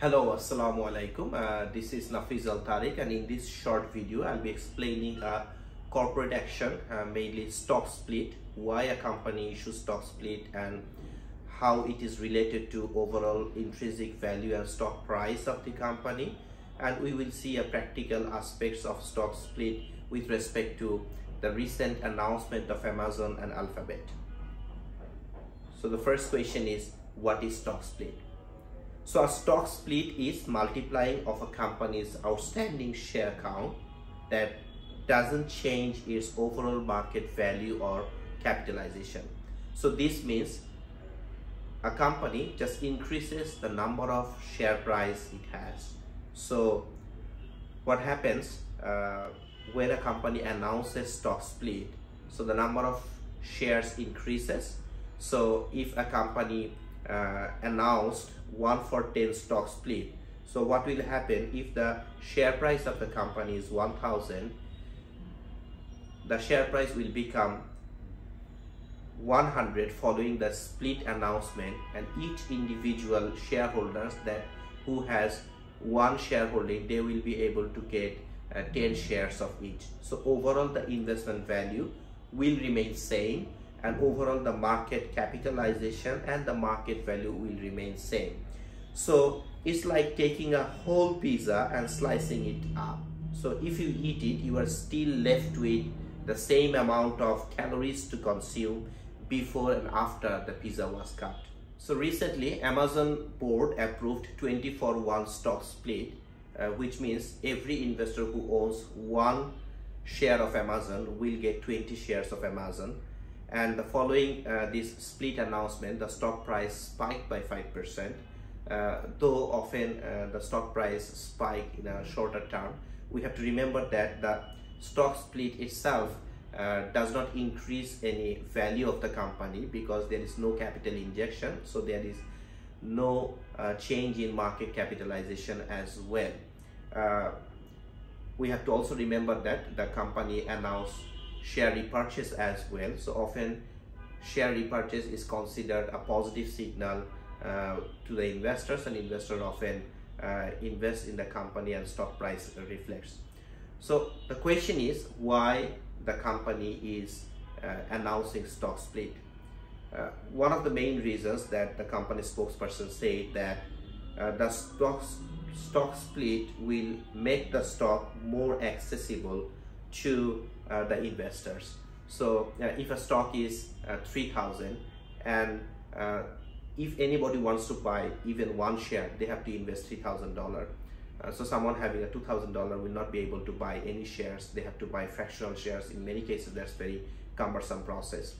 Hello, Assalamu alaikum. Uh, this is Nafeez Al Tarik, and in this short video, I'll be explaining a corporate action, uh, mainly stock split, why a company issues stock split, and how it is related to overall intrinsic value and stock price of the company. And we will see a practical aspects of stock split with respect to the recent announcement of Amazon and Alphabet. So the first question is, what is stock split? So a stock split is multiplying of a company's outstanding share count that doesn't change its overall market value or capitalization. So this means a company just increases the number of share price it has. So what happens uh, when a company announces stock split? So the number of shares increases. So if a company uh, announced 1 for 10 stock split. So what will happen if the share price of the company is 1000 the share price will become 100 following the split announcement and each individual shareholders that who has one shareholding they will be able to get uh, 10 shares of each so overall the investment value will remain same and overall the market capitalization and the market value will remain same. So it's like taking a whole pizza and slicing it up. So if you eat it you are still left with the same amount of calories to consume before and after the pizza was cut. So recently amazon board approved 24 1 stock split uh, which means every investor who owns one share of amazon will get 20 shares of amazon and the following uh, this split announcement the stock price spiked by 5% uh, though often uh, the stock price spike in a shorter term we have to remember that the stock split itself uh, does not increase any value of the company because there is no capital injection. So there is no uh, change in market capitalization as well. Uh, we have to also remember that the company announced share repurchase as well. So often share repurchase is considered a positive signal uh, to the investors and investors often uh, invest in the company and stock price reflects. So the question is why the company is uh, announcing stock split? Uh, one of the main reasons that the company spokesperson said that uh, the stock stock split will make the stock more accessible to uh, the investors. So uh, if a stock is uh, 3000 and uh, if anybody wants to buy even one share, they have to invest $3,000. Uh, so someone having a $2,000 will not be able to buy any shares. They have to buy fractional shares. In many cases, that's very cumbersome process.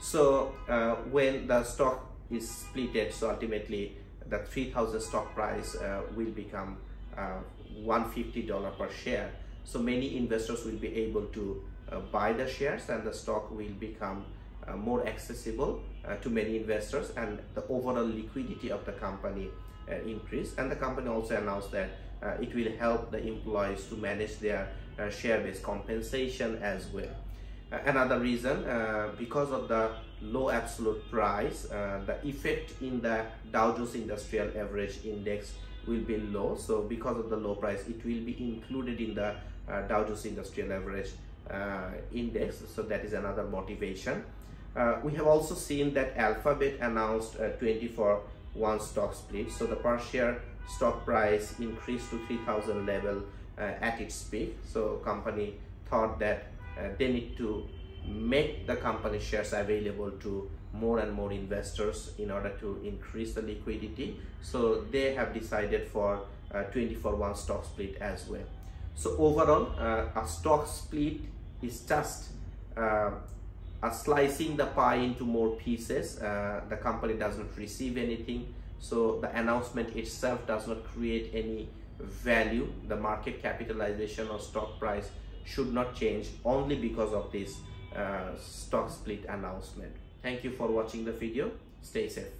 So uh, when the stock is splitted, so ultimately the 3000 stock price will become $150 per share so many investors will be able to uh, buy the shares and the stock will become uh, more accessible uh, to many investors and the overall liquidity of the company uh, increase. And the company also announced that uh, it will help the employees to manage their uh, share-based compensation as well. Another reason because of the low absolute price the effect in the Dow Jones Industrial Average Index will be low. So because of the low price it will be included in the Dow Jones Industrial Average uh, Index. So that is another motivation. Uh, we have also seen that Alphabet announced a 24 1 stock split. So the per share stock price increased to 3000 level at its peak. So company thought that they need to make the company shares available to more and more investors in order to increase the liquidity. So they have decided for uh, 24 1 stock split as well so overall uh, a stock split is just uh, slicing the pie into more pieces uh, the company does not receive anything so the announcement itself does not create any value the market capitalization or stock price should not change only because of this uh, stock split announcement. Thank you for watching the video. Stay safe.